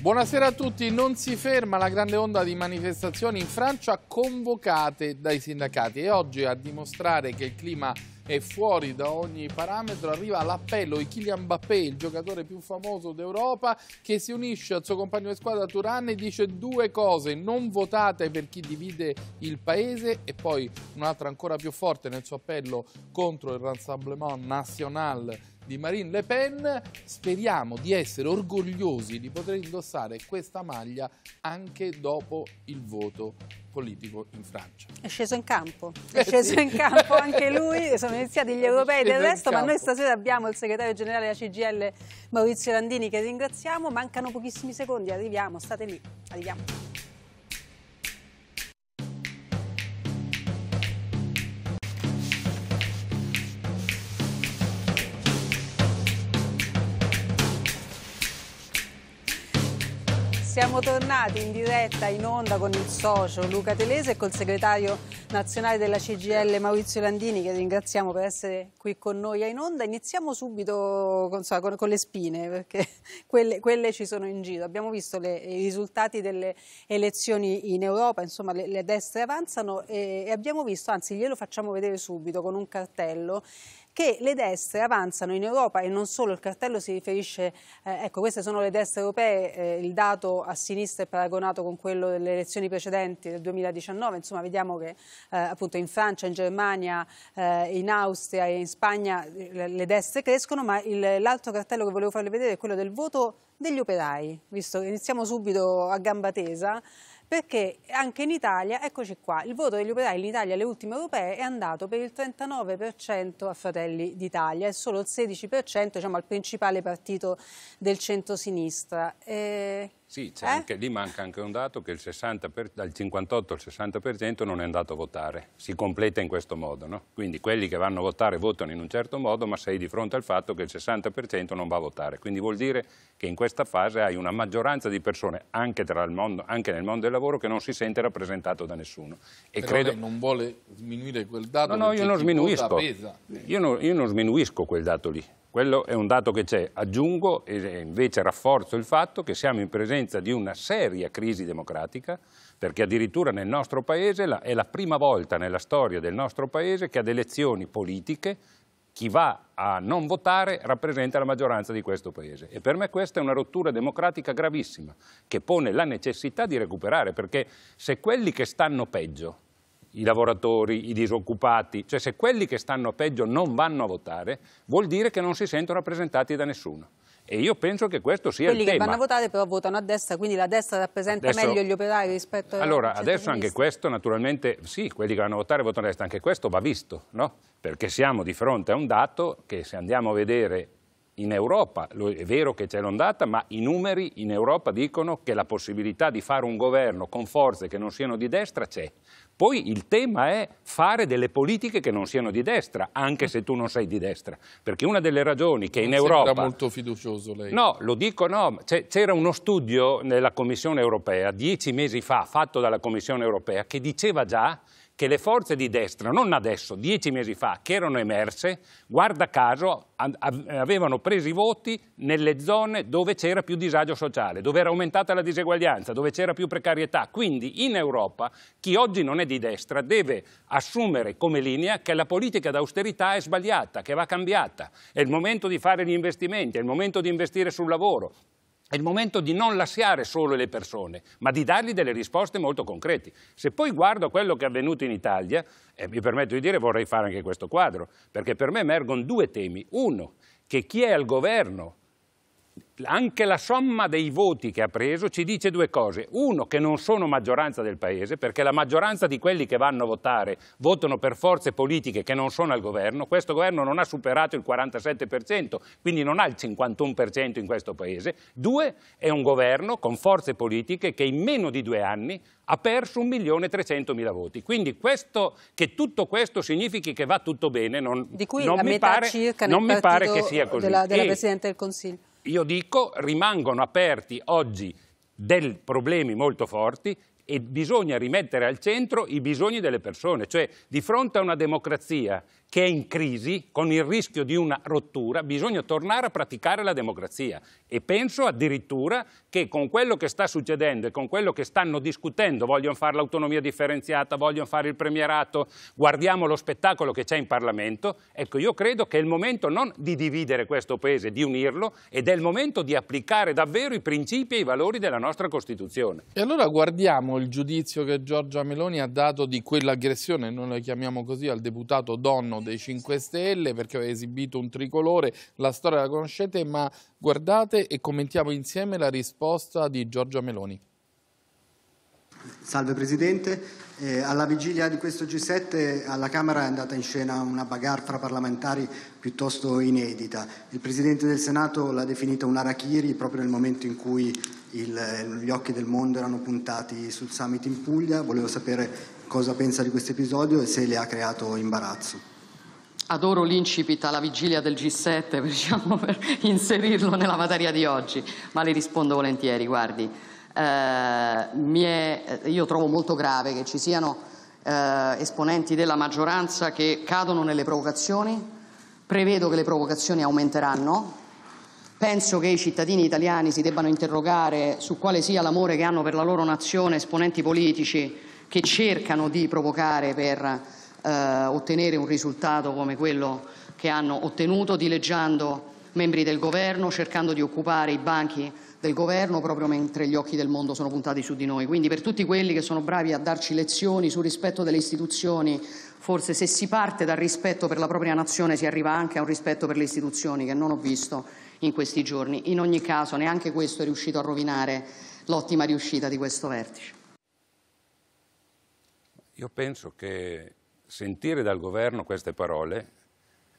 Buonasera a tutti, non si ferma la grande onda di manifestazioni in Francia convocate dai sindacati. E oggi a dimostrare che il clima è fuori da ogni parametro arriva l'appello di Kylian Mbappé, il giocatore più famoso d'Europa, che si unisce al suo compagno di squadra Turan e dice due cose, non votate per chi divide il paese. E poi un'altra ancora più forte nel suo appello contro il Rassemblement National di Marine Le Pen. Speriamo di essere orgogliosi di poter indossare questa maglia anche dopo il voto politico in Francia. È sceso in campo, è sceso in campo anche lui, sono iniziati gli europei del resto, ma noi stasera abbiamo il segretario generale della CGL Maurizio Landini che ringraziamo, mancano pochissimi secondi, arriviamo, state lì, arriviamo. Siamo tornati in diretta in onda con il socio Luca Telese e col segretario nazionale della CGL Maurizio Landini che ringraziamo per essere qui con noi in onda. Iniziamo subito con, con, con le spine perché quelle, quelle, ci sono in giro. Abbiamo visto le, i risultati delle elezioni in Europa, insomma le, le destre avanzano e, e abbiamo visto, anzi glielo facciamo vedere subito con un cartello che le destre avanzano in Europa e non solo, il cartello si riferisce, eh, ecco queste sono le destre europee, eh, il dato a sinistra è paragonato con quello delle elezioni precedenti del 2019, insomma vediamo che eh, appunto in Francia, in Germania, eh, in Austria e in Spagna le, le destre crescono, ma l'altro cartello che volevo farle vedere è quello del voto degli operai, visto che iniziamo subito a gamba tesa perché anche in Italia, eccoci qua, il voto degli operai in Italia alle ultime europee è andato per il 39% a Fratelli d'Italia e solo il 16% diciamo, al principale partito del centro-sinistra. Eh, sì, eh? anche, lì manca anche un dato che per, dal 58 al 60% non è andato a votare. Si completa in questo modo. No? Quindi quelli che vanno a votare votano in un certo modo, ma sei di fronte al fatto che il 60% non va a votare. Quindi vuol dire che in questa fase hai una maggioranza di persone, anche, mondo, anche nel mondo del lavoro, che non si sente rappresentato da nessuno. E Però credo... non vuole sminuire quel dato no, no, io non sminuisco. Io non, io non sminuisco quel dato lì. Quello è un dato che c'è. Aggiungo e invece rafforzo il fatto che siamo in presenza di una seria crisi democratica, perché addirittura nel nostro Paese è la prima volta nella storia del nostro Paese che ad elezioni politiche chi va a non votare rappresenta la maggioranza di questo Paese. E per me questa è una rottura democratica gravissima, che pone la necessità di recuperare, perché se quelli che stanno peggio i lavoratori, i disoccupati, cioè se quelli che stanno peggio non vanno a votare, vuol dire che non si sentono rappresentati da nessuno. E io penso che questo sia Quelli il tema. Quelli che vanno a votare però votano a destra, quindi la destra rappresenta adesso, meglio gli operai rispetto a Allora, adesso anche questo naturalmente, sì, quelli che vanno a votare votano a destra, anche questo va visto, no? Perché siamo di fronte a un dato che se andiamo a vedere in Europa, è vero che c'è l'ondata, ma i numeri in Europa dicono che la possibilità di fare un governo con forze che non siano di destra c'è. Poi il tema è fare delle politiche che non siano di destra, anche se tu non sei di destra. Perché una delle ragioni che non in Europa... Sembra molto fiducioso lei. No, lo dico no. C'era uno studio nella Commissione europea, dieci mesi fa, fatto dalla Commissione europea, che diceva già che le forze di destra, non adesso, dieci mesi fa, che erano emerse, guarda caso, avevano preso i voti nelle zone dove c'era più disagio sociale, dove era aumentata la diseguaglianza, dove c'era più precarietà. Quindi in Europa chi oggi non è di destra deve assumere come linea che la politica d'austerità è sbagliata, che va cambiata. È il momento di fare gli investimenti, è il momento di investire sul lavoro, è il momento di non lasciare solo le persone, ma di dargli delle risposte molto concrete. Se poi guardo quello che è avvenuto in Italia, e mi permetto di dire vorrei fare anche questo quadro, perché per me emergono due temi. Uno, che chi è al governo anche la somma dei voti che ha preso ci dice due cose. Uno, che non sono maggioranza del Paese, perché la maggioranza di quelli che vanno a votare votano per forze politiche che non sono al governo. Questo governo non ha superato il 47%, quindi non ha il 51% in questo Paese. Due, è un governo con forze politiche che in meno di due anni ha perso 1.300.000 voti. Quindi questo, che tutto questo significhi che va tutto bene non, di cui non, mi pare, non mi pare che sia così. Della, della Presidente del Consiglio io dico rimangono aperti oggi dei problemi molto forti e bisogna rimettere al centro i bisogni delle persone, cioè di fronte a una democrazia che è in crisi, con il rischio di una rottura, bisogna tornare a praticare la democrazia. E penso addirittura che con quello che sta succedendo e con quello che stanno discutendo, vogliono fare l'autonomia differenziata, vogliono fare il premierato, guardiamo lo spettacolo che c'è in Parlamento, ecco io credo che è il momento non di dividere questo Paese, di unirlo ed è il momento di applicare davvero i principi e i valori della nostra Costituzione. E allora guardiamo il giudizio che Giorgia Meloni ha dato di quell'aggressione, noi la chiamiamo così, al deputato Donno dei 5 Stelle perché aveva esibito un tricolore, la storia la conoscete, ma guardate e commentiamo insieme la risposta di Giorgia Meloni. Salve Presidente, eh, alla vigilia di questo G7 alla Camera è andata in scena una bagarre fra parlamentari piuttosto inedita. Il Presidente del Senato l'ha definita un arachiri proprio nel momento in cui il, gli occhi del mondo erano puntati sul summit in Puglia. Volevo sapere cosa pensa di questo episodio e se le ha creato imbarazzo adoro l'incipit alla vigilia del G7 diciamo, per inserirlo nella materia di oggi, ma le rispondo volentieri. Guardi, eh, è, io trovo molto grave che ci siano eh, esponenti della maggioranza che cadono nelle provocazioni, prevedo che le provocazioni aumenteranno, penso che i cittadini italiani si debbano interrogare su quale sia l'amore che hanno per la loro nazione esponenti politici che cercano di provocare per eh, ottenere un risultato come quello che hanno ottenuto, dileggiando membri del governo, cercando di occupare i banchi del governo proprio mentre gli occhi del mondo sono puntati su di noi. Quindi per tutti quelli che sono bravi a darci lezioni sul rispetto delle istituzioni, forse se si parte dal rispetto per la propria nazione si arriva anche a un rispetto per le istituzioni che non ho visto in questi giorni. In ogni caso neanche questo è riuscito a rovinare l'ottima riuscita di questo vertice. Io penso che sentire dal governo queste parole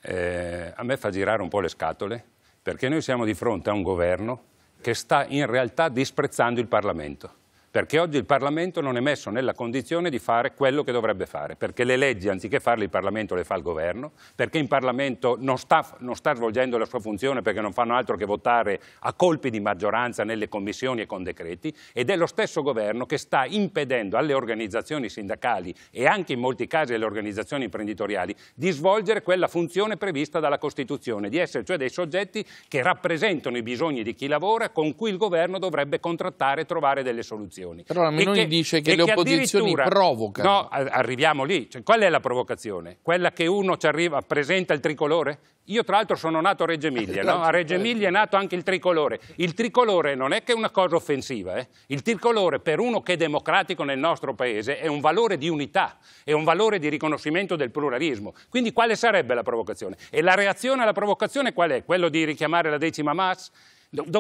eh, a me fa girare un po' le scatole, perché noi siamo di fronte a un governo che sta in realtà disprezzando il Parlamento perché oggi il Parlamento non è messo nella condizione di fare quello che dovrebbe fare, perché le leggi anziché farle il Parlamento le fa il Governo, perché il Parlamento non sta, non sta svolgendo la sua funzione perché non fanno altro che votare a colpi di maggioranza nelle commissioni e con decreti ed è lo stesso Governo che sta impedendo alle organizzazioni sindacali e anche in molti casi alle organizzazioni imprenditoriali di svolgere quella funzione prevista dalla Costituzione, di essere cioè dei soggetti che rappresentano i bisogni di chi lavora con cui il Governo dovrebbe contrattare e trovare delle soluzioni opposizioni. Però la Meloni che, dice che le opposizioni provocano. No, arriviamo lì. Cioè, qual è la provocazione? Quella che uno ci arriva, presenta il tricolore? Io tra l'altro sono nato a Reggio Emilia, no? a Reggio Emilia è nato anche il tricolore. Il tricolore non è che è una cosa offensiva, eh? il tricolore per uno che è democratico nel nostro paese è un valore di unità, è un valore di riconoscimento del pluralismo. Quindi quale sarebbe la provocazione? E la reazione alla provocazione qual è? Quello di richiamare la decima Mas?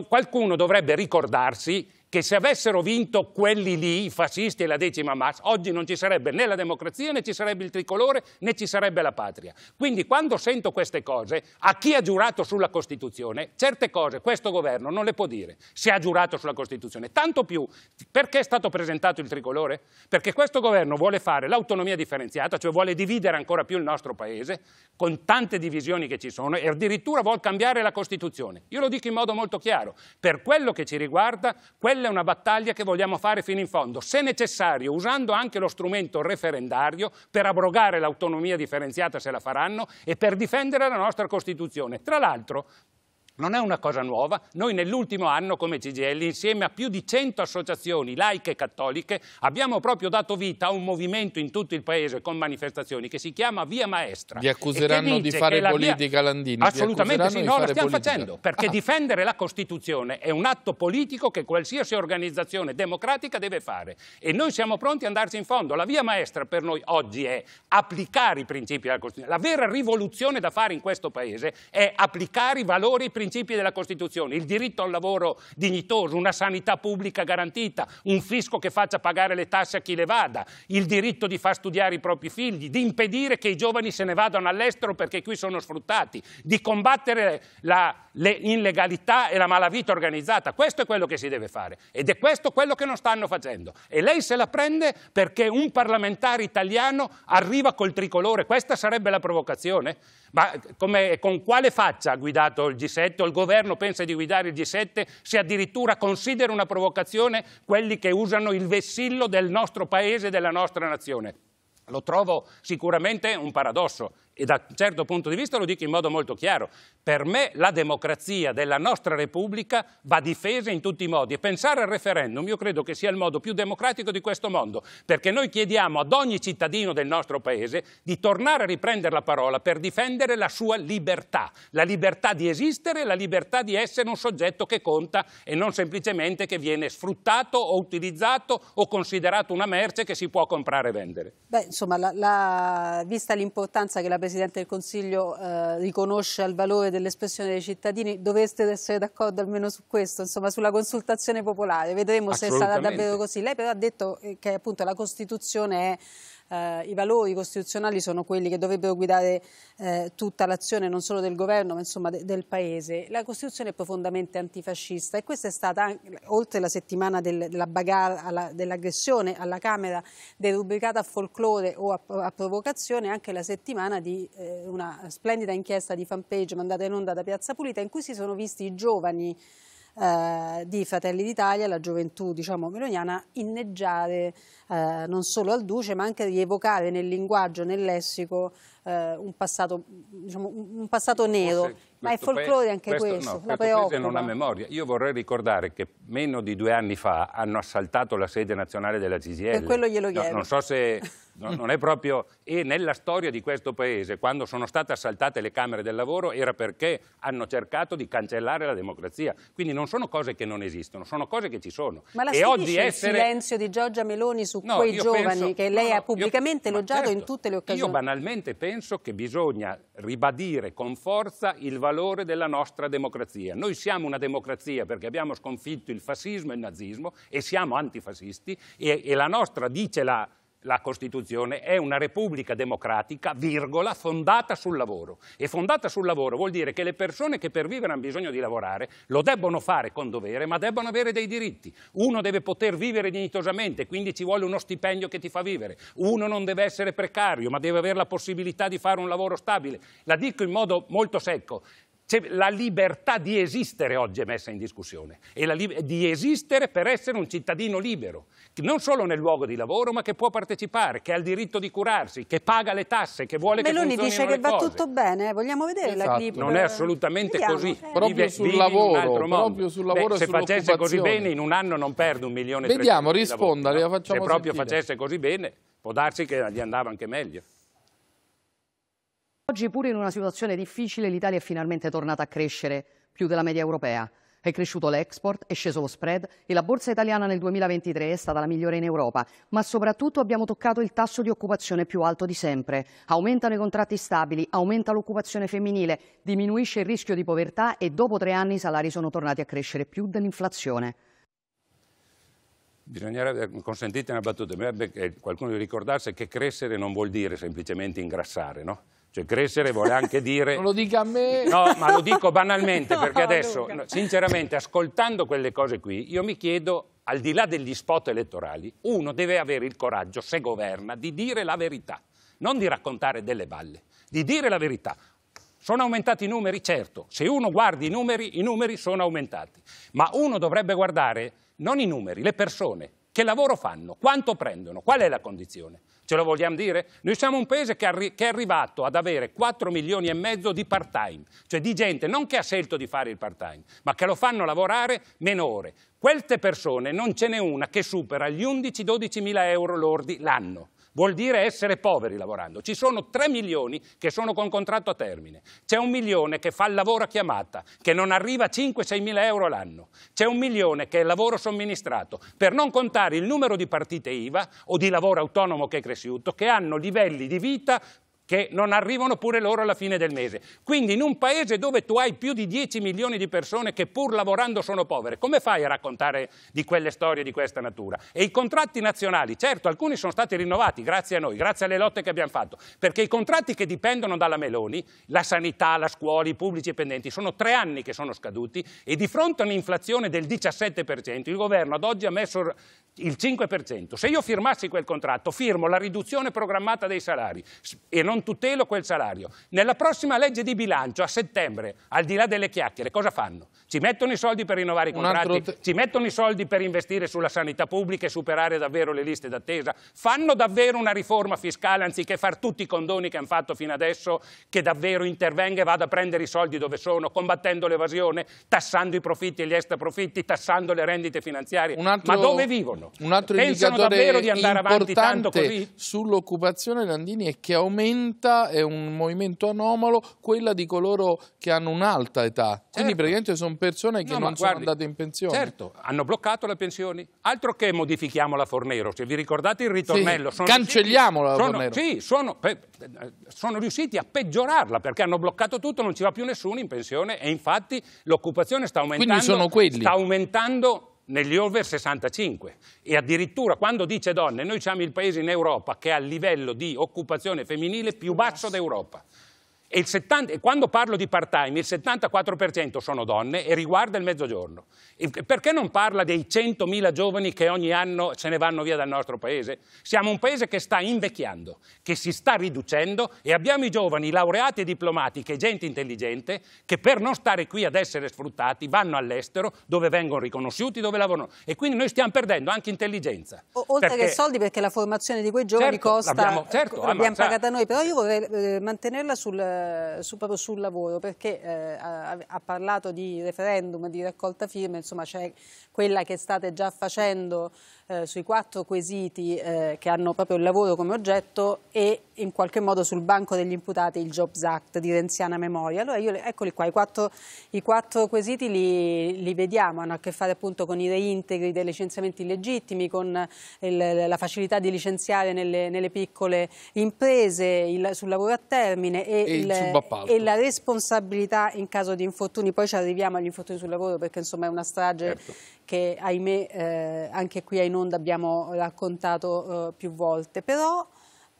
Qualcuno dovrebbe ricordarsi che se avessero vinto quelli lì, i fascisti e la decima massa, oggi non ci sarebbe né la democrazia, né ci sarebbe il tricolore, né ci sarebbe la patria. Quindi quando sento queste cose, a chi ha giurato sulla Costituzione, certe cose questo governo non le può dire se ha giurato sulla Costituzione. Tanto più, perché è stato presentato il tricolore? Perché questo governo vuole fare l'autonomia differenziata, cioè vuole dividere ancora più il nostro Paese, con tante divisioni che ci sono, e addirittura vuole cambiare la Costituzione. Io lo dico in modo molto chiaro, per quello che ci riguarda, quella quella è una battaglia che vogliamo fare fino in fondo, se necessario usando anche lo strumento referendario per abrogare l'autonomia differenziata se la faranno e per difendere la nostra Costituzione. Tra l'altro non è una cosa nuova, noi nell'ultimo anno come CGL insieme a più di 100 associazioni laiche e cattoliche abbiamo proprio dato vita a un movimento in tutto il paese con manifestazioni che si chiama Via Maestra. Vi accuseranno di fare politica via... Landini? Assolutamente sì, no, la stiamo politica. facendo, perché ah. difendere la Costituzione è un atto politico che qualsiasi organizzazione democratica deve fare e noi siamo pronti ad andarci in fondo. La Via Maestra per noi oggi è applicare i principi della Costituzione. La vera rivoluzione da fare in questo paese è applicare i valori e i principi principi della Costituzione, il diritto al lavoro dignitoso, una sanità pubblica garantita, un fisco che faccia pagare le tasse a chi le vada, il diritto di far studiare i propri figli, di impedire che i giovani se ne vadano all'estero perché qui sono sfruttati, di combattere la, le illegalità e la malavita organizzata. Questo è quello che si deve fare ed è questo quello che non stanno facendo. E lei se la prende perché un parlamentare italiano arriva col tricolore. Questa sarebbe la provocazione? Ma con quale faccia ha guidato il G7 o il governo pensa di guidare il G7 se addirittura considera una provocazione quelli che usano il vessillo del nostro paese e della nostra nazione? Lo trovo sicuramente un paradosso e da un certo punto di vista lo dico in modo molto chiaro, per me la democrazia della nostra Repubblica va difesa in tutti i modi e pensare al referendum io credo che sia il modo più democratico di questo mondo, perché noi chiediamo ad ogni cittadino del nostro Paese di tornare a riprendere la parola per difendere la sua libertà, la libertà di esistere, la libertà di essere un soggetto che conta e non semplicemente che viene sfruttato o utilizzato o considerato una merce che si può comprare e vendere. Beh, insomma, la, la, vista l'importanza che la Presidente del Consiglio eh, riconosce al valore dell'espressione dei cittadini, dovreste essere d'accordo almeno su questo, insomma, sulla consultazione popolare. Vedremo se sarà davvero così. Lei però ha detto che appunto la Costituzione è eh, i valori costituzionali sono quelli che dovrebbero guidare eh, tutta l'azione non solo del governo ma insomma de del Paese. La Costituzione è profondamente antifascista e questa è stata, anche, oltre la settimana del, dell'aggressione alla Camera derubricata a folklore o a, a provocazione, anche la settimana di eh, una splendida inchiesta di fanpage mandata in onda da Piazza Pulita in cui si sono visti i giovani eh, di Fratelli d'Italia, la gioventù diciamo, meloniana, inneggiare eh, non solo al Duce ma anche rievocare nel linguaggio, nel lessico eh, un, passato, diciamo, un, passato, nero. Forse ma è folklore anche questo, questo no, la preoccupa. non ha memoria. Io vorrei ricordare che meno di due anni fa hanno assaltato la sede nazionale della CGL. Per quello glielo chiedo. No, non so se No, non è proprio... E nella storia di questo Paese, quando sono state assaltate le Camere del Lavoro, era perché hanno cercato di cancellare la democrazia. Quindi non sono cose che non esistono, sono cose che ci sono. Ma la e oggi essere... il silenzio di Giorgia Meloni su quei giovani penso... che lei ha pubblicamente elogiato certo, in tutte le occasioni? Io banalmente penso che bisogna ribadire con forza il valore della nostra democrazia. Noi siamo una democrazia perché abbiamo sconfitto il fascismo e il nazismo e siamo antifascisti e, e la nostra, dice la la Costituzione è una repubblica democratica, virgola, fondata sul lavoro. E fondata sul lavoro vuol dire che le persone che per vivere hanno bisogno di lavorare lo debbono fare con dovere, ma debbono avere dei diritti. Uno deve poter vivere dignitosamente, quindi ci vuole uno stipendio che ti fa vivere. Uno non deve essere precario, ma deve avere la possibilità di fare un lavoro stabile. La dico in modo molto secco la libertà di esistere oggi è messa in discussione, e la di esistere per essere un cittadino libero, non solo nel luogo di lavoro, ma che può partecipare, che ha il diritto di curarsi, che paga le tasse, che vuole Meloni che dice che va tutto bene, eh? vogliamo vedere esatto. la clip? Non è assolutamente Vediamo, così. Eh. Proprio, sul lavoro, proprio sul lavoro, Beh, Se facesse così bene in un anno non perde un milione e Vediamo, risponda, no? Se proprio facesse così bene può darsi che gli andava anche meglio. Oggi pure in una situazione difficile l'Italia è finalmente tornata a crescere più della media europea. È cresciuto l'export, è sceso lo spread e la borsa italiana nel 2023 è stata la migliore in Europa, ma soprattutto abbiamo toccato il tasso di occupazione più alto di sempre. Aumentano i contratti stabili, aumenta l'occupazione femminile, diminuisce il rischio di povertà e dopo tre anni i salari sono tornati a crescere più dell'inflazione. Bisognerebbe, consentite una battuta, bisognerebbe qualcuno ricordasse che crescere non vuol dire semplicemente ingrassare, no? Cioè crescere vuole anche dire... Non lo dica a me! No, ma lo dico banalmente perché adesso, Luca. sinceramente, ascoltando quelle cose qui, io mi chiedo, al di là degli spot elettorali, uno deve avere il coraggio, se governa, di dire la verità, non di raccontare delle balle, di dire la verità. Sono aumentati i numeri? Certo, se uno guarda i numeri, i numeri sono aumentati, ma uno dovrebbe guardare non i numeri, le persone, che lavoro fanno, quanto prendono, qual è la condizione. Ce lo vogliamo dire? Noi siamo un paese che, arri- che, è arrivato ad avere 4 milioni e mezzo di part-time, cioè di gente non che ha scelto di fare il part-time, ma che lo fanno lavorare meno ore. Queste persone non ce n'è una che supera gli 11-12 mila euro lordi l'anno vuol dire essere poveri lavorando. Ci sono 3 milioni che sono con contratto a termine, c'è un milione che fa il lavoro a chiamata, che non arriva a 5-6 mila euro l'anno, c'è un milione che è lavoro somministrato, per non contare il numero di partite IVA o di lavoro autonomo che è cresciuto, che hanno livelli di vita che non arrivano pure loro alla fine del mese. Quindi in un paese dove tu hai più di 10 milioni di persone che pur lavorando sono povere, come fai a raccontare di quelle storie di questa natura? E i contratti nazionali, certo, alcuni sono stati rinnovati grazie a noi, grazie alle lotte che abbiamo fatto, perché i contratti che dipendono dalla Meloni, la sanità, la scuola, i pubblici dipendenti, sono tre anni che sono scaduti e di fronte a un'inflazione del 17%, il governo ad oggi ha messo il 5%. Se io firmassi quel contratto, firmo la riduzione programmata dei salari e non non tutelo quel salario. Nella prossima legge di bilancio a settembre, al di là delle chiacchiere, cosa fanno? Ci mettono i soldi per rinnovare i contratti, ci mettono i soldi per investire sulla sanità pubblica e superare davvero le liste d'attesa, fanno davvero una riforma fiscale anziché far tutti i condoni che hanno fatto fino adesso, che davvero intervenga e vada a prendere i soldi dove sono, combattendo l'evasione, tassando i profitti e gli extraprofitti, tassando le rendite finanziarie. Altro, Ma dove vivono? Un altro Pensano davvero di andare avanti tanto così? Sull'occupazione Landini è che aumenta, è un movimento anomalo, quella di coloro che hanno un'alta età. Certo. Quindi praticamente sono persone che no, non sono andate in pensione. Certo, hanno bloccato le pensioni. Altro che modifichiamo la Fornero, se vi ricordate il ritornello. Sì, cancelliamo la Fornero. Sono, sì, sono, sono, riusciti a peggiorarla perché hanno bloccato tutto, non ci va più nessuno in pensione e infatti l'occupazione sta aumentando. Quindi sono quelli. Sta aumentando negli over 65 e addirittura quando dice donne noi siamo il paese in Europa che ha il livello di occupazione femminile più basso d'Europa. E, 70, e, quando parlo di part-time il 74% sono donne e riguarda il mezzogiorno. E perché non parla dei 100.000 giovani che ogni anno se ne vanno via dal nostro paese? Siamo un paese che sta invecchiando, che si sta riducendo e abbiamo i giovani laureati e diplomati, che gente intelligente, che per non stare qui ad essere sfruttati vanno all'estero dove vengono riconosciuti, dove lavorano. E quindi noi stiamo perdendo anche intelligenza. O, oltre perché... che soldi perché la formazione di quei giovani certo, costa, l'abbiamo, certo, l'abbiamo pagata noi, però io vorrei eh, mantenerla sul eh, su, proprio sul lavoro perché eh, ha, ha, parlato di referendum, di raccolta firme, insomma c'è quella che state già facendo eh, sui quattro quesiti eh, che hanno proprio il lavoro come oggetto e in qualche modo sul banco degli imputati il Jobs Act di renziana memoria. Allora io, eccoli qua, i quattro, i quattro quesiti li, li, vediamo, hanno a che fare appunto con i reintegri dei licenziamenti illegittimi, con il, la facilità di licenziare nelle, nelle piccole imprese, il, sul lavoro a termine e, e, il, e, la responsabilità in caso di infortuni. Poi ci arriviamo agli infortuni sul lavoro perché insomma è una strage certo. che ahimè eh, anche qui ai onda abbiamo raccontato eh, più volte. Però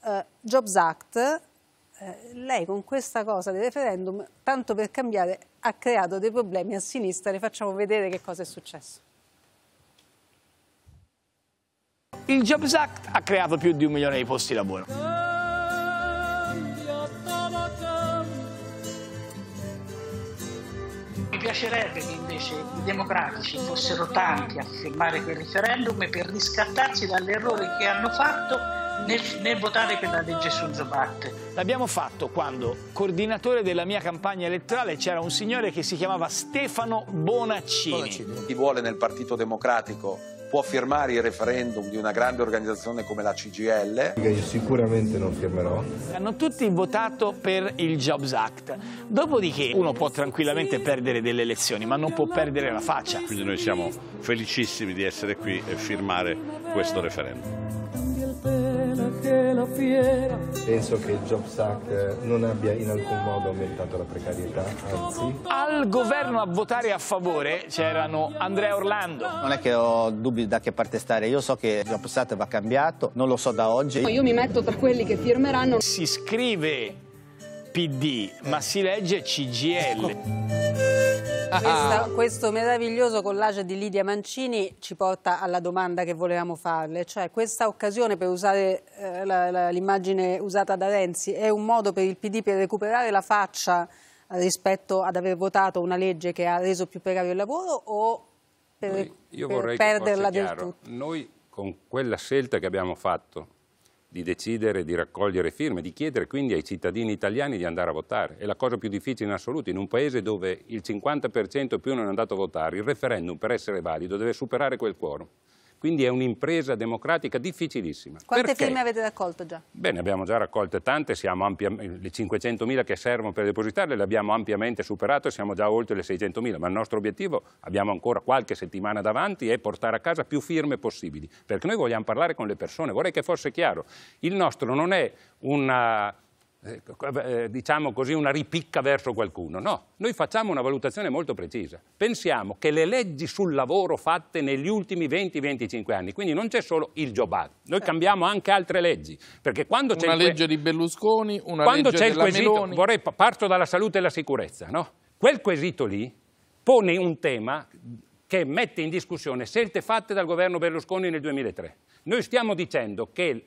eh, Jobs Act, eh, lei con questa cosa del referendum, tanto per cambiare, ha creato dei problemi a sinistra. Le facciamo vedere che cosa è successo. Il Jobs Act ha creato più di un milione di posti di lavoro. Piacerebbe che invece i democratici fossero tanti a firmare quel referendum per riscattarsi dall'errore che hanno fatto nel, nel, votare per la legge sul Zobat. L'abbiamo fatto quando, coordinatore della mia campagna elettorale, c'era un signore che si chiamava Stefano Bonaccini. Bonaccini. Chi vuole nel Partito Democratico può firmare il referendum di una grande organizzazione come la CGL. Io sicuramente non firmerò. Hanno tutti votato per il Jobs Act. Dopodiché uno può tranquillamente perdere delle elezioni, ma non può perdere la faccia. Quindi noi siamo felicissimi di essere qui e firmare questo referendum. Penso che il Jobs Act non abbia in alcun modo aumentato la precarietà, anzi. Al governo a votare a favore c'erano Andrea Orlando. Non è che ho dubbi da che parte stare, io so che il Jobs Act va cambiato, non lo so da oggi. Io mi metto tra quelli che firmeranno. Si scrive PD, ma si legge CGL. Questa, questo meraviglioso collage di Lidia Mancini ci porta alla domanda che volevamo farle, cioè questa occasione per usare eh, l'immagine usata da Renzi è un modo per il PD per recuperare la faccia rispetto ad aver votato una legge che ha reso più precario il lavoro o per, Noi, per perderla del tutto? Noi con quella scelta che abbiamo fatto di decidere di raccogliere firme, di chiedere quindi ai cittadini italiani di andare a votare. È la cosa più difficile in assoluto. In un paese dove il 50% più non è andato a votare, il referendum per essere valido deve superare quel quorum. Quindi è un'impresa democratica difficilissima. Quante Perché? firme avete raccolto già? Bene, abbiamo già raccolte tante, le 500.000 che servono per depositarle le abbiamo ampiamente superate, siamo già oltre le 600.000, ma il nostro obiettivo, abbiamo ancora qualche settimana davanti, è portare a casa più firme possibili, perché noi vogliamo parlare con le persone, vorrei che fosse chiaro, il nostro non è una eh, eh, diciamo così, una ripicca verso qualcuno. No, noi facciamo una valutazione molto precisa. Pensiamo che le leggi sul lavoro fatte negli ultimi 20-25 anni, quindi non c'è solo il Job Act, noi certo. cambiamo anche altre leggi. Perché quando una c'è legge que... di Berlusconi, una quando legge c'è il quesito, Meloni. Vorrei, parto dalla salute e la sicurezza. No? Quel quesito lì pone un tema che mette in discussione scelte fatte dal governo Berlusconi nel 2003. Noi stiamo dicendo che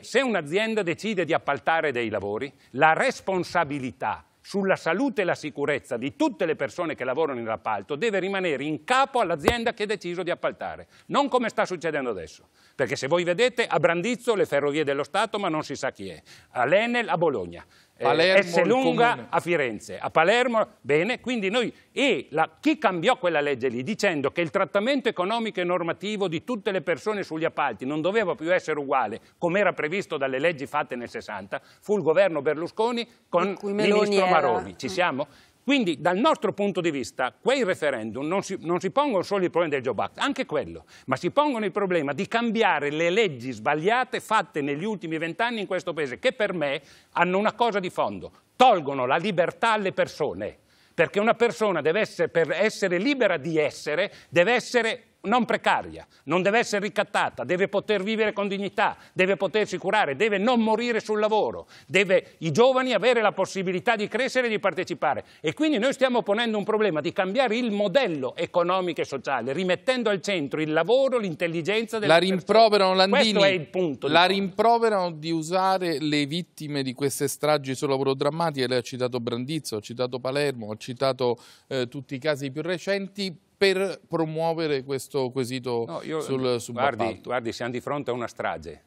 se un'azienda decide di appaltare dei lavori, la responsabilità sulla salute e la sicurezza di tutte le persone che lavorano in appalto deve rimanere in capo all'azienda che ha deciso di appaltare, non come sta succedendo adesso. Perché se voi vedete a Brandizzo le ferrovie dello Stato, ma non si sa chi è, all'Enel a Bologna, Palermo, eh, S. Lunga a Firenze, a Palermo, bene, quindi noi, e la, chi cambiò quella legge lì dicendo che il trattamento economico e normativo di tutte le persone sugli appalti non doveva più essere uguale come era previsto dalle leggi fatte nel 60, fu il governo Berlusconi con il ministro Maroni, ci siamo? Quindi dal nostro punto di vista quei referendum non si, non si, pongono solo il problema del Job Act, anche quello, ma si pongono il problema di cambiare le leggi sbagliate fatte negli ultimi vent'anni in questo Paese, che per me hanno una cosa di fondo, tolgono la libertà alle persone, perché una persona essere, per essere libera di essere, deve essere non precaria, non deve essere ricattata, deve poter vivere con dignità, deve potersi curare, deve non morire sul lavoro, deve i giovani avere la possibilità di crescere e di partecipare. E quindi noi stiamo ponendo un problema di cambiare il modello economico e sociale, rimettendo al centro il lavoro, l'intelligenza delle la rimproverano, Landini, Questo è il punto. La rimproverano di usare le vittime di queste stragi sul lavoro drammatiche, lei ha citato Brandizzo, ha citato Palermo, ha citato eh, tutti i casi più recenti, per promuovere questo quesito no, io, sul subappalto? Guardi, guardi, siamo di fronte a una strage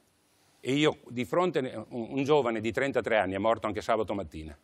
e io di fronte a un, giovane di 33 anni è morto anche sabato mattina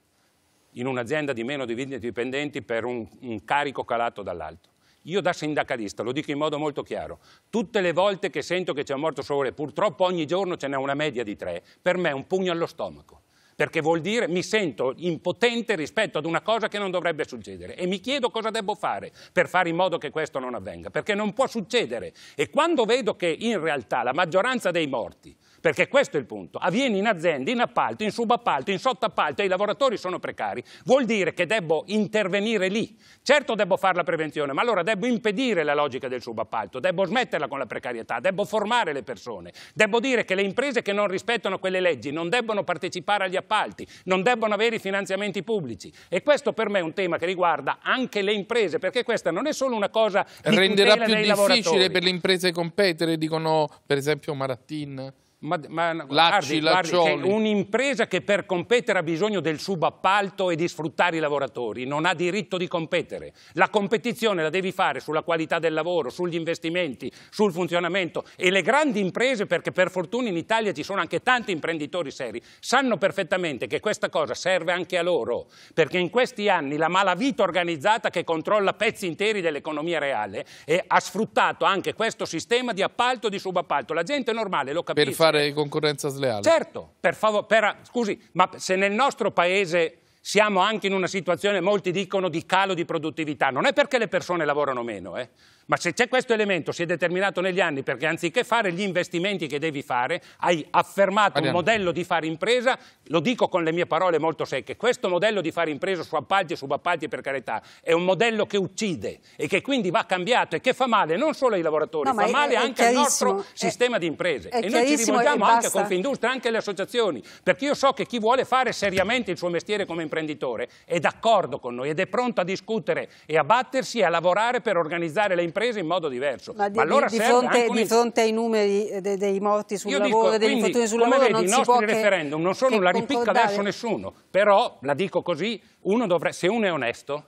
in un'azienda di meno di 20 dipendenti per un, un carico calato dall'alto. Io da sindacalista lo dico in modo molto chiaro, tutte le volte che sento che c'è un morto sole, purtroppo ogni giorno ce n'è una media di tre, per me è un pugno allo stomaco perché vuol dire mi sento impotente rispetto ad una cosa che non dovrebbe succedere e mi chiedo cosa devo fare per fare in modo che questo non avvenga, perché non può succedere. E quando vedo che in realtà la maggioranza dei morti perché questo è il punto, avviene in aziende, in appalto, in subappalto, in sottoappalto e i lavoratori sono precari, vuol dire che devo intervenire lì. Certo devo fare la prevenzione, ma allora devo impedire la logica del subappalto, devo smetterla con la precarietà, devo formare le persone, devo dire che le imprese che non rispettano quelle leggi non debbono partecipare agli appalti, non debbono avere i finanziamenti pubblici e questo per me è un tema che riguarda anche le imprese, perché questa non è solo una cosa di Renderà più difficile lavoratori. per le imprese competere, dicono per esempio Marattin? Ma, ma Lacci, guardi, guardi un'impresa che per competere ha bisogno del subappalto e di sfruttare i lavoratori non ha diritto di competere. La competizione la devi fare sulla qualità del lavoro, sugli investimenti, sul funzionamento e le grandi imprese, perché per fortuna in Italia ci sono anche tanti imprenditori seri, sanno perfettamente che questa cosa serve anche a loro, perché in questi anni la malavita organizzata che controlla pezzi interi dell'economia reale eh, ha sfruttato anche questo sistema di appalto e di subappalto. La gente normale lo capisce fare concorrenza sleale. Certo, per favore, scusi, ma se nel nostro paese siamo anche in una situazione, molti dicono, di calo di produttività, non è perché le persone lavorano meno, eh? Ma se c'è questo elemento, si è determinato negli anni perché anziché fare gli investimenti che devi fare, hai affermato Andiamo. un modello di fare impresa, lo dico con le mie parole molto secche, questo modello di fare impresa su appalti e subappalti per carità è un modello che uccide e che quindi va cambiato e che fa male non solo ai lavoratori, no, fa male è, anche al nostro è, sistema di imprese. E noi ci rivolgiamo anche a Confindustria, anche alle associazioni, perché io so che chi vuole fare seriamente il suo mestiere come imprenditore è d'accordo con noi ed è pronto a discutere e a battersi e a lavorare per organizzare le imprese imprese in modo diverso. Ma, di, Ma allora di, fronte, di, fronte, ai numeri de, dei morti sul Io lavoro, dico, degli infortuni sul lavoro, vedi, non i si nostri referendum non sono una ripicca verso nessuno, però, la dico così, uno dovrebbe, se uno è onesto,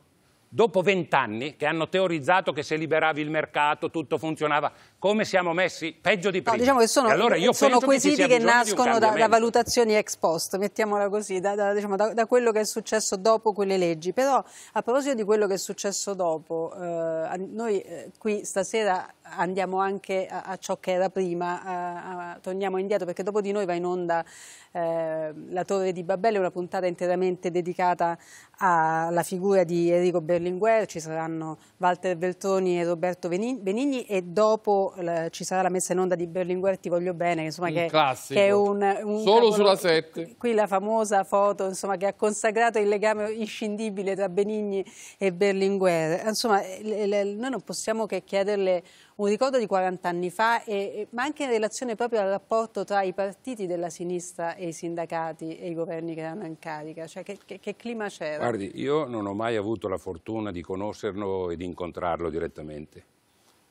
dopo vent'anni che hanno teorizzato che se liberavi il mercato tutto funzionava, come siamo messi? Peggio di prima. No, diciamo che sono, allora sono quesiti che, che nascono da, da, valutazioni ex post, mettiamola così, da, da, diciamo, da, quello che è successo dopo quelle leggi. Però a proposito di quello che è successo dopo, eh, noi eh, qui stasera andiamo anche a, a ciò che era prima, a, a, torniamo indietro perché dopo di noi va in onda eh, La Torre di Babele, una puntata interamente dedicata alla figura di Enrico Berlinguer, ci saranno Walter Veltroni e Roberto Benigni e dopo ci sarà la messa in onda di Berlinguer Ti voglio bene, insomma, che, che, è un, un Solo sulla 7. Qui la famosa foto insomma, che ha consacrato il legame inscindibile tra Benigni e Berlinguer. Insomma, le, le, noi non possiamo che chiederle un ricordo di 40 anni fa, e, ma anche in relazione proprio al rapporto tra i partiti della sinistra e i sindacati e i governi che erano in carica. Cioè, che, che, che clima c'era? Guardi, io non ho mai avuto la fortuna di conoscerlo e di incontrarlo direttamente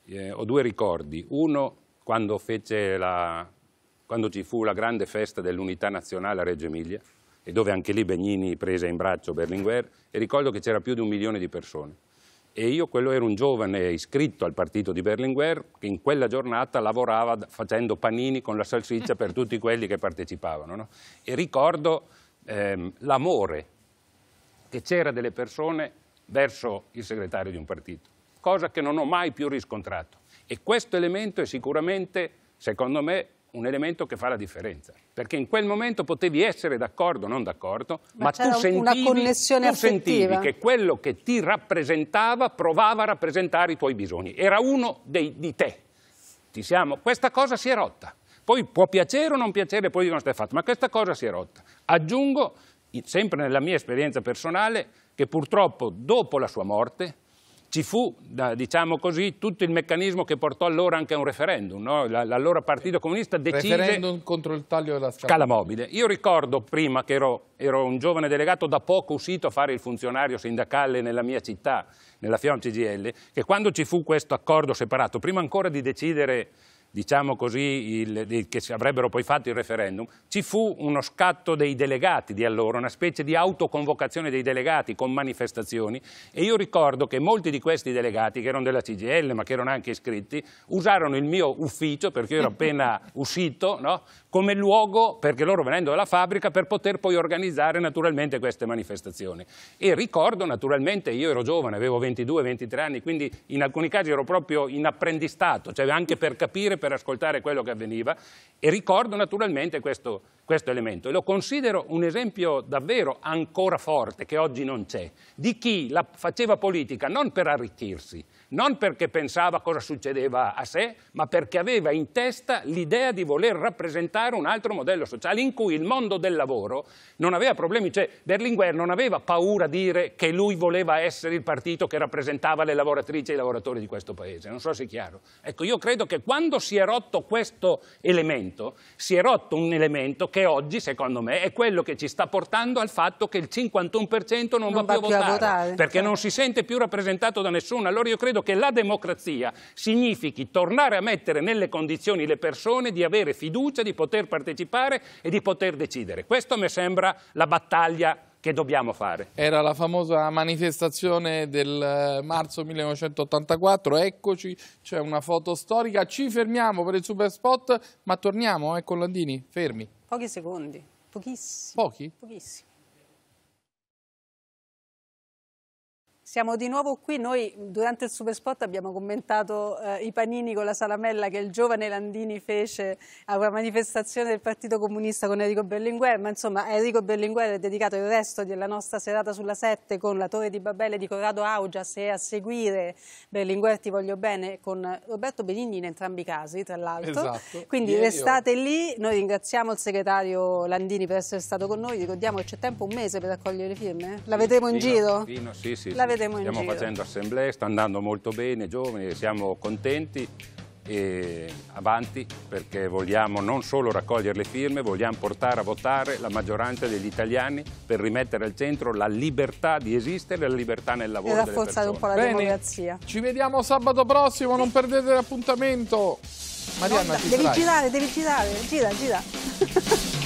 eh, ho due ricordi. Uno, quando fece la, quando ci fu la grande festa dell'unità nazionale a Reggio Emilia, e dove anche lì Begnini prese in braccio Berlinguer, e ricordo che c'era più di un milione di persone. E io quello ero un giovane iscritto al partito di Berlinguer che in quella giornata lavorava facendo panini con la salsiccia per tutti quelli che partecipavano. No? E ricordo ehm, l'amore che c'era delle persone verso il segretario di un partito, cosa che non ho mai più riscontrato. E questo elemento è sicuramente, secondo me, un elemento che fa la differenza, perché in quel momento potevi essere d'accordo o non d'accordo, ma, ma tu, sentivi, tu sentivi, che quello che ti rappresentava provava a rappresentare i tuoi bisogni, era uno dei, di te. Siamo, questa cosa si è rotta. Poi può piacere o non piacere, poi dicono stai fatto, ma questa cosa si è rotta. Aggiungo, sempre nella mia esperienza personale, che purtroppo dopo la sua morte ci fu, diciamo così, tutto il meccanismo che portò allora anche a un referendum. No? L'allora Partito Comunista decise... Referendum contro il taglio della scala. scala mobile. Io ricordo prima che ero, ero, un giovane delegato da poco uscito a fare il funzionario sindacale nella mia città, nella FIOM CGL, che quando ci fu questo accordo separato, prima ancora di decidere diciamo così, il, che avrebbero poi fatto il referendum, ci fu uno scatto dei delegati di allora, una specie di autoconvocazione dei delegati con manifestazioni e io ricordo che molti di questi delegati, che erano della CGL ma che erano anche iscritti, usarono il mio ufficio, perché io ero appena uscito, no? come luogo, perché loro venendo dalla fabbrica, per poter poi organizzare naturalmente queste manifestazioni. E ricordo naturalmente, io ero giovane, avevo 22-23 anni, quindi in alcuni casi ero proprio in apprendistato, cioè anche per capire, per ascoltare quello che avveniva, e ricordo naturalmente questo, questo elemento. E lo considero un esempio davvero ancora forte, che oggi non c'è, di chi la faceva politica non per arricchirsi, non perché pensava cosa succedeva a sé, ma perché aveva in testa l'idea di voler rappresentare un altro modello sociale in cui il mondo del lavoro non aveva problemi, cioè Berlinguer non aveva paura di dire che lui voleva essere il partito che rappresentava le lavoratrici e i lavoratori di questo paese, non so se è chiaro. Ecco, io credo che quando si è rotto questo elemento, si è rotto un elemento che oggi, secondo me, è quello che ci sta portando al fatto che il 51% non, non va, più a votare, votare perché certo. non si sente più rappresentato da nessuno. Allora io credo che la democrazia significhi tornare a mettere nelle condizioni le persone di avere fiducia, di poter partecipare e di poter decidere. Questo mi sembra la battaglia che dobbiamo fare. Era la famosa manifestazione del eh, marzo 1984, eccoci, c'è una foto storica, ci fermiamo per il super spot, ma torniamo, ecco Landini, fermi. Pochi secondi, pochissimi. Pochi? Pochissimi. Siamo di nuovo qui, noi durante il super spot abbiamo commentato eh, i panini con la salamella che il giovane Landini fece a una manifestazione del Partito Comunista con Enrico Berlinguer, ma insomma Enrico Berlinguer è dedicato il resto della nostra serata sulla 7 con la Torre di Babele di Corrado Augias e a seguire Berlinguer ti voglio bene con Roberto Benigni in entrambi i casi tra l'altro. Esatto. Quindi Ieri restate io... lì, noi ringraziamo il segretario Landini per essere stato con noi, ricordiamo che c'è tempo un mese per raccogliere le firme, la vedremo in fino, giro? Fino, sì, sì, la vedremo in Stiamo giro. facendo assemblee, sta andando molto bene, giovani, siamo contenti e avanti perché vogliamo non solo raccogliere le firme, vogliamo portare a votare la maggioranza degli italiani per rimettere al centro la libertà di esistere la libertà nel lavoro. E rafforzare un po' la Bene, democrazia. Ci vediamo sabato prossimo, non perdete l'appuntamento. Marianna, devi girare, devi girare, gira, gira.